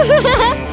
Ha ha ha!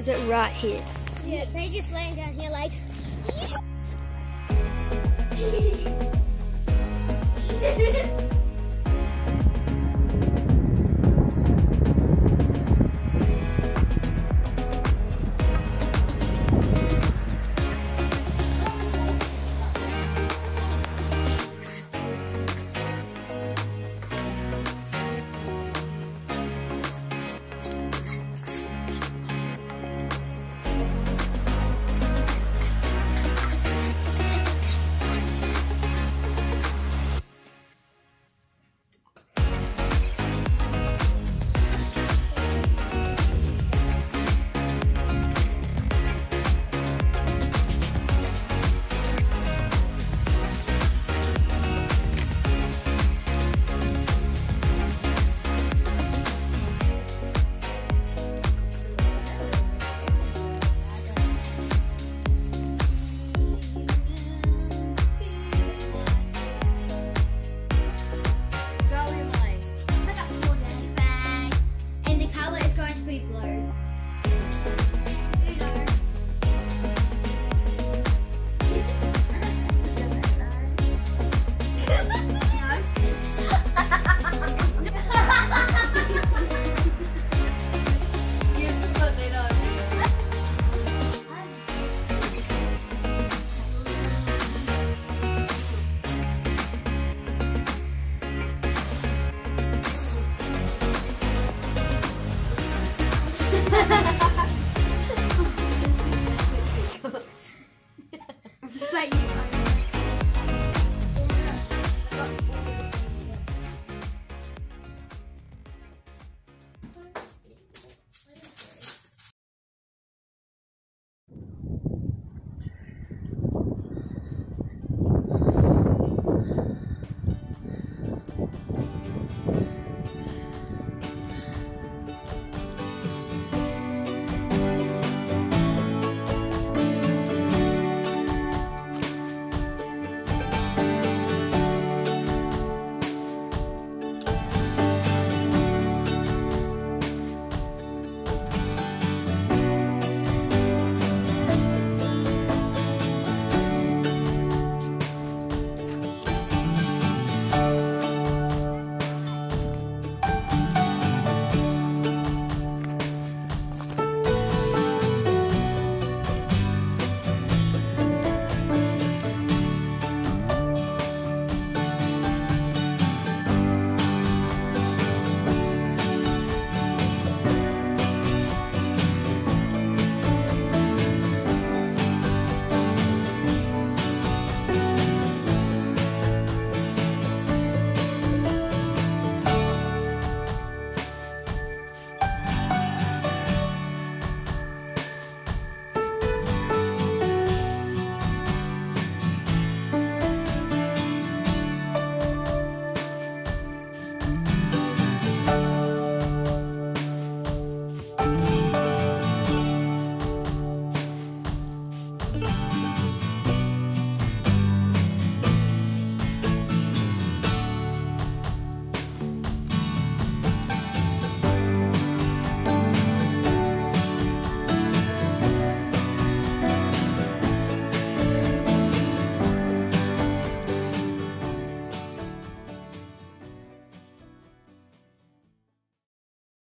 Is it right here? Yeah, they just land down here like.